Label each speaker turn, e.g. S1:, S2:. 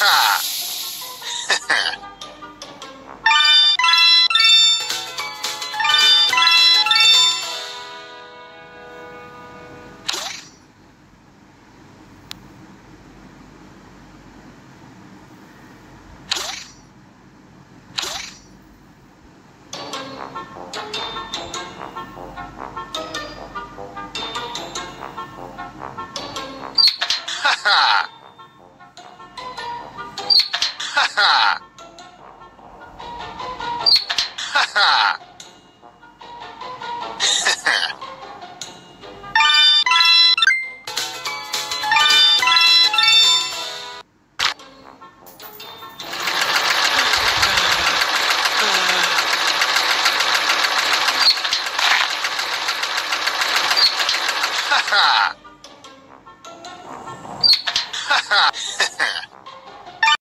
S1: さあ。
S2: h ha! Ha ha!
S3: Ha ha!